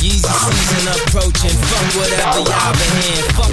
Yeezy season approaching. Fuck whatever y'all been hearing.